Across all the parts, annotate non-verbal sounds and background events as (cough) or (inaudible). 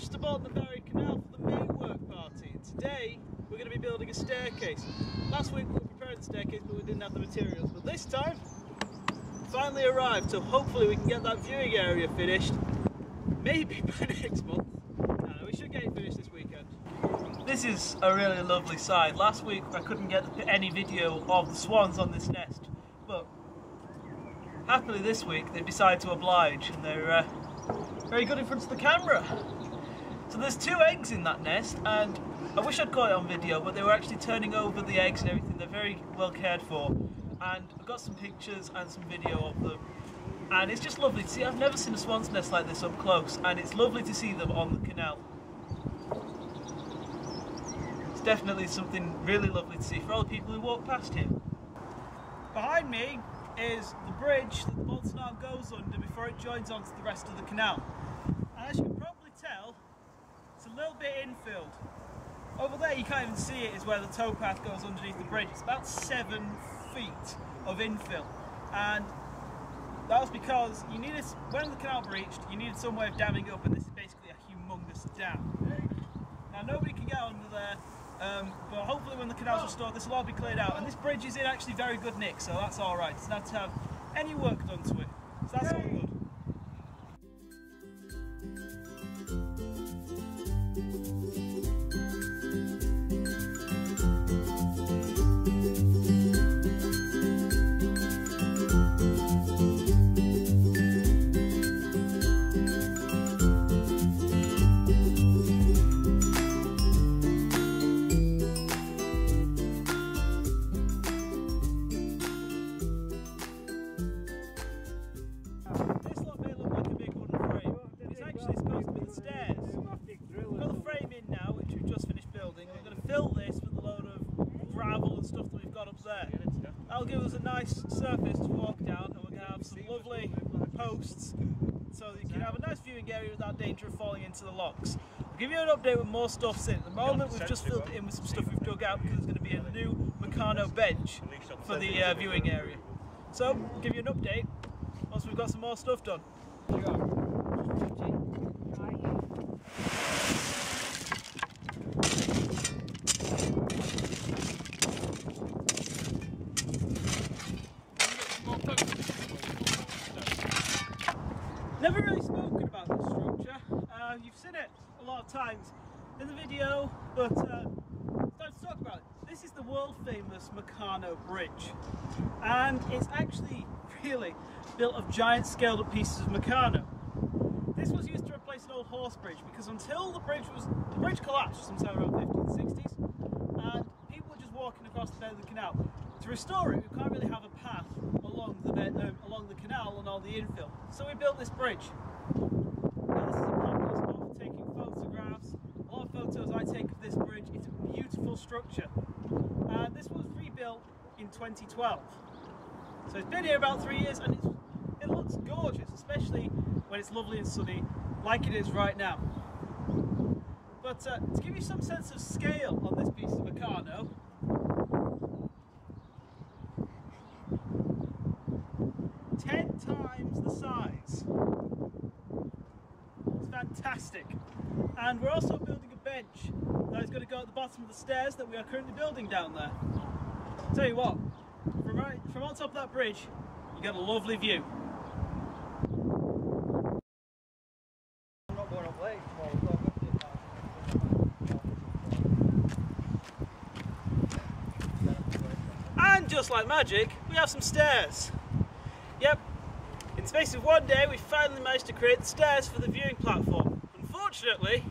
just aboard the Bury Canal for the May work party. Today we're going to be building a staircase. Last week we were preparing the staircase but we didn't have the materials. But this time, finally arrived. So hopefully we can get that viewing area finished. Maybe (laughs) by next month. No, we should get it finished this weekend. This is a really lovely side. Last week I couldn't get any video of the swans on this nest. But happily this week they've decided to oblige and they're uh, very good in front of the camera. So there's two eggs in that nest and I wish I'd caught it on video but they were actually turning over the eggs and everything. They're very well cared for and I've got some pictures and some video of them and it's just lovely to see. I've never seen a swan's nest like this up close and it's lovely to see them on the canal. It's definitely something really lovely to see for all the people who walk past here. Behind me is the bridge that the Bolton Arm goes under before it joins onto the rest of the canal. And as you can probably a little bit infilled. Over there you can't even see it is where the towpath goes underneath the bridge. It's about seven feet of infill. And that was because you needed, when the canal breached, you needed some way of damming up and this is basically a humongous dam. Now nobody can get under there, um, but hopefully when the canal's restored this will all be cleared out. And this bridge is in actually very good nick, so that's alright. It's not to have any work done to it. So that's all lovely posts so you can have a nice viewing area without danger of falling into the locks. I'll give you an update when more stuff's in. At the moment, we've just filled it in with some stuff we've dug out because there's going to be a new Meccano bench for the uh, viewing area. So, give you an update once we've got some more stuff done. Never really spoken about this structure. Uh, you've seen it a lot of times in the video, but uh, to talk about it. This is the world famous Meccano Bridge, and it's actually (laughs) really built of giant scaled up pieces of Meccano. This was used to replace an old horse bridge because until the bridge was the bridge collapsed sometime around 1560s, and people were just walking across the bed of the canal. To restore it, we can't really have a path along the bed, um, along the canal and all the infill, so we built this bridge. Now this is a popular spot for taking photographs. A lot of photos I take of this bridge. It's a beautiful structure, and this was rebuilt in 2012. So it's been here about three years, and it looks gorgeous, especially when it's lovely and sunny, like it is right now. But uh, to give you some sense of scale on this piece of Meccano, ten times the size. It's fantastic. And we're also bench that is going to go at the bottom of the stairs that we are currently building down there. Tell you what, from right from on top of that bridge, you get a lovely view. And just like magic, we have some stairs. Yep, in the space of one day, we finally managed to create the stairs for the viewing platform. Unfortunately,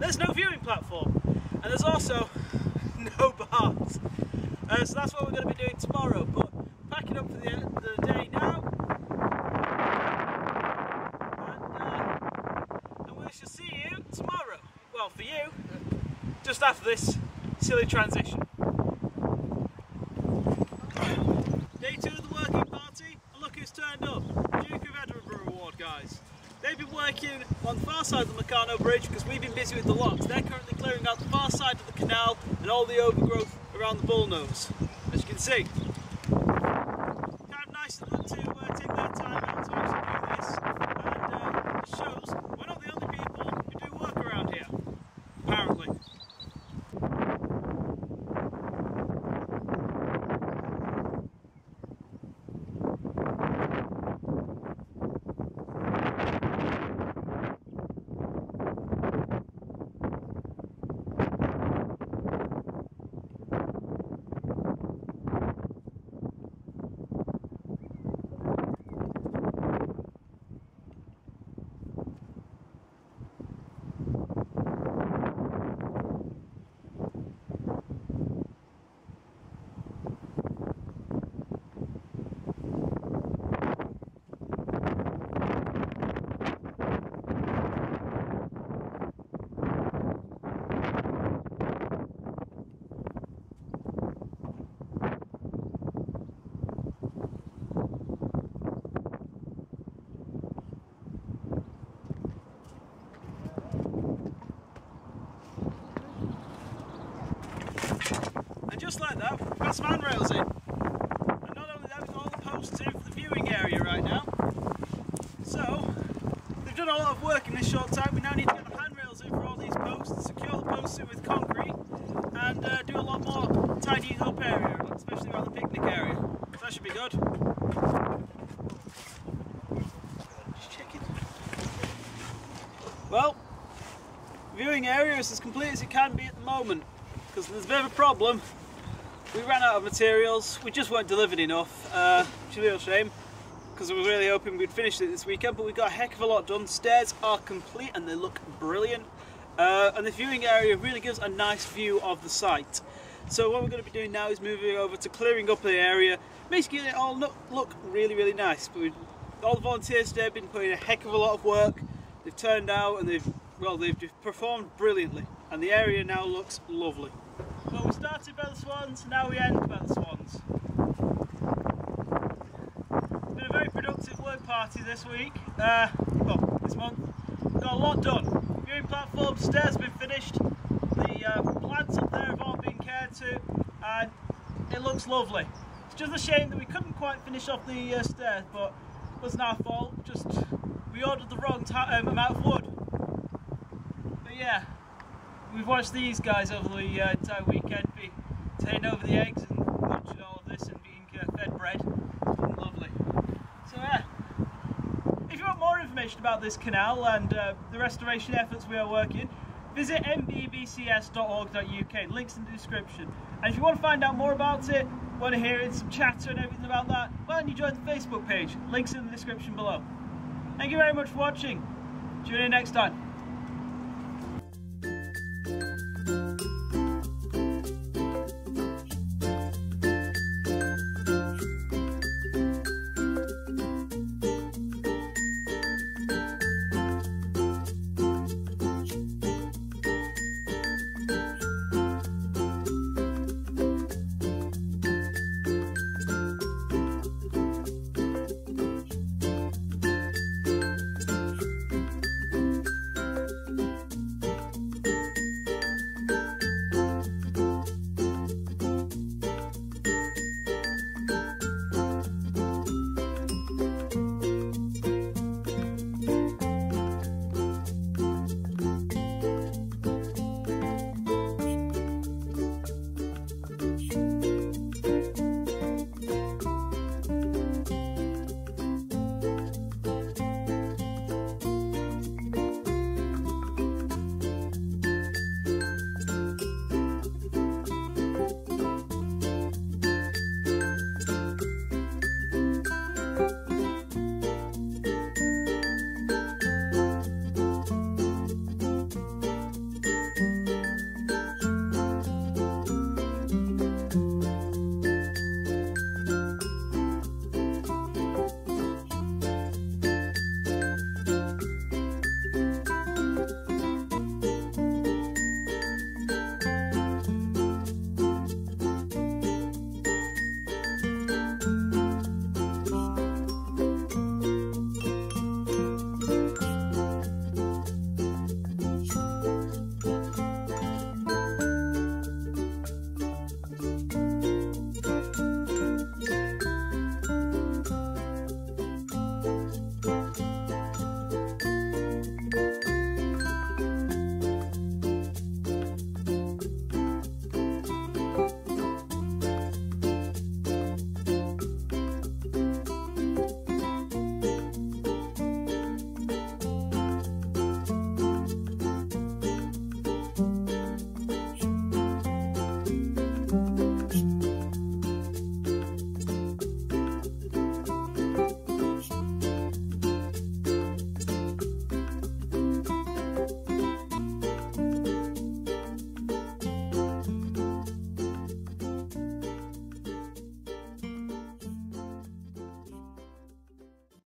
there's no viewing platform, and there's also (laughs) no bars. Uh, so that's what we're going to be doing tomorrow. But packing up for the, end of the day now, and, uh, and we shall see you tomorrow. Well, for you, just after this silly transition. Day two of the working party, and look who's turned up. Duke of Edinburgh Award guys. They've been working on the far side of the Meccano Bridge because we've been busy with the locks. They're currently clearing out the far side of the canal and all the overgrowth around the bullnose, as you can see. Kind of nice of them to uh, take their time out to actually do this, and uh, it shows we're not the only people who do work around here. Just like that, got some handrails in. And not only that, we've got all the posts in for the viewing area right now. So, they've done a lot of work in this short time. We now need to get the handrails in for all these posts, secure the posts in with concrete, and uh, do a lot more tidying up area, especially around the picnic area. So that should be good. Just checking. Well, viewing area is as complete as it can be at the moment because there's a bit of a problem. We ran out of materials, we just weren't delivered enough, uh, which is a real shame because I was really hoping we'd finish it this weekend, but we got a heck of a lot done. Stairs are complete and they look brilliant. Uh, and the viewing area really gives a nice view of the site. So what we're going to be doing now is moving over to clearing up the area, making it all look, look really, really nice. But all the volunteers today have been putting a heck of a lot of work. They've turned out and they've, well, they've performed brilliantly. And the area now looks lovely. Started by the Swans, now we end by the Swans. It's been a very productive work party this week, uh, well, this month. Got a lot done. Viewing platform, stairs been finished, the uh, plants up there have all been cared to, and it looks lovely. It's just a shame that we couldn't quite finish off the uh, stairs, but it wasn't our fault, just we ordered the wrong um, amount of wood. But yeah, we've watched these guys over the uh, entire weekend be turning over the eggs and watching all of this and being uh, fed bread. Lovely. So yeah, if you want more information about this canal and uh, the restoration efforts we are working, visit mbbcs.org.uk, links in the description. And if you want to find out more about it, want to hear some chatter and everything about that, why don't you join the Facebook page, links in the description below. Thank you very much for watching. Tune in next time.